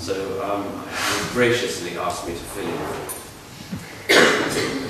So um, graciously asked me to fill in.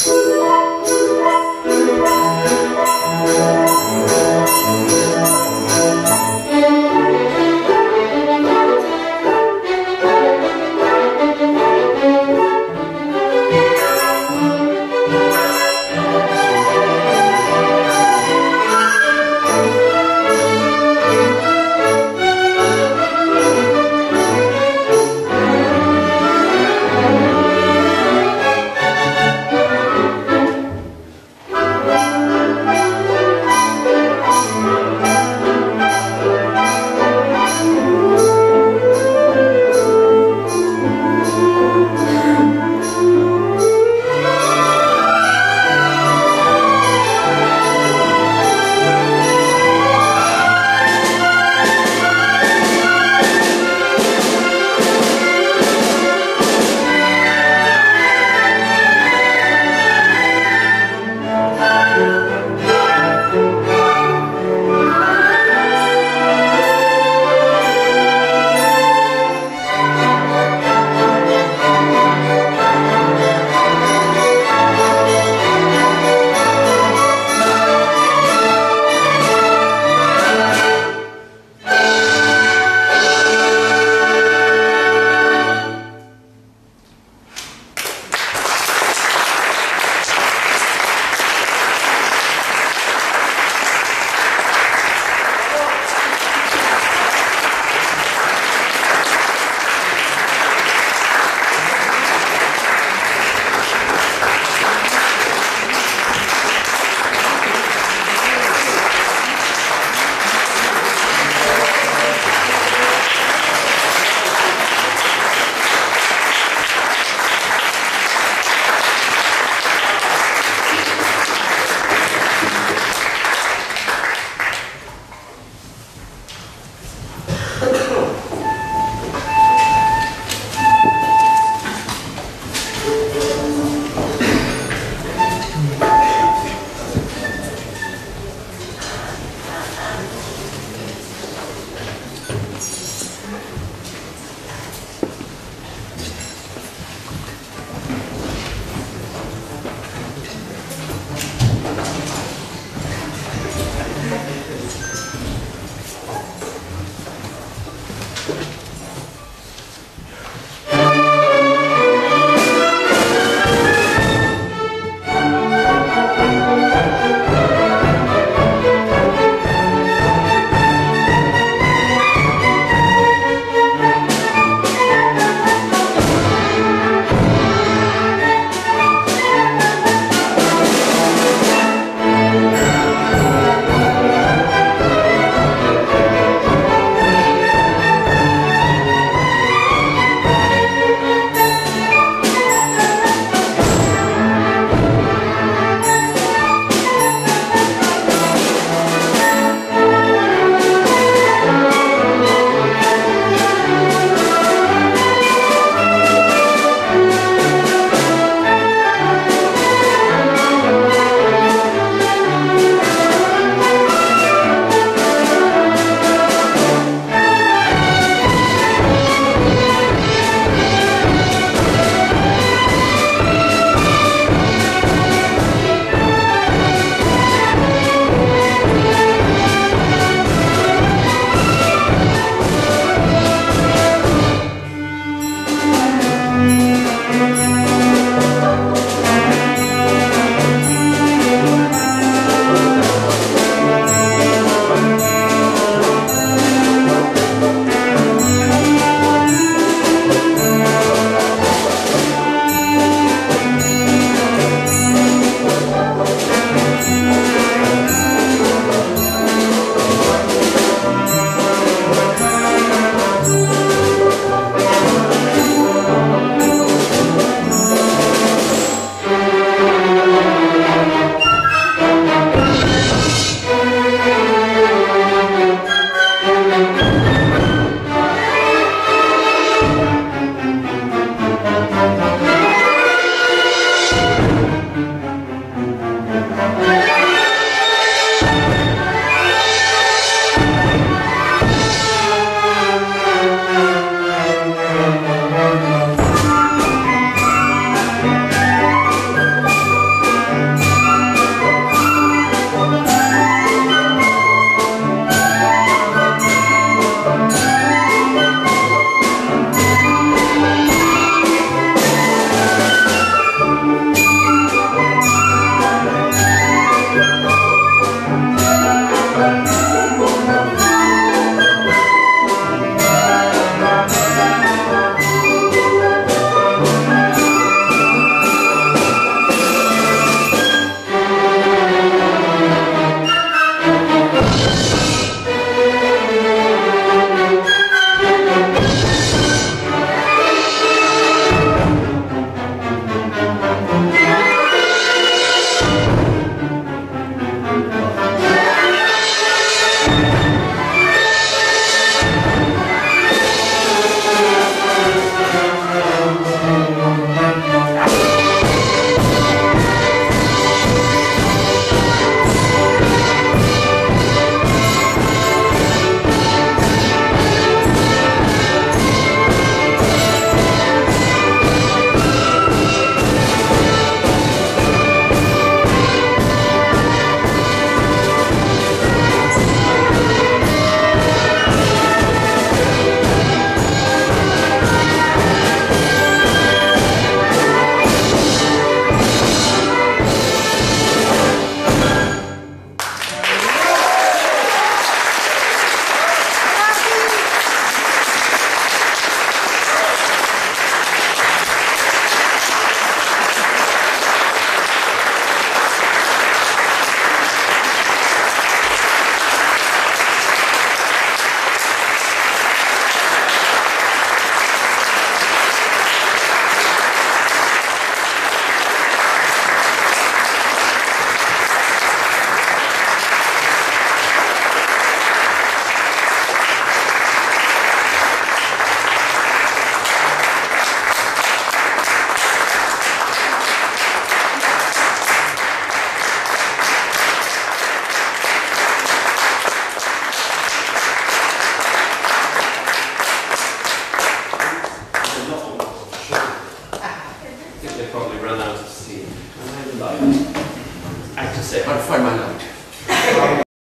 Thank you.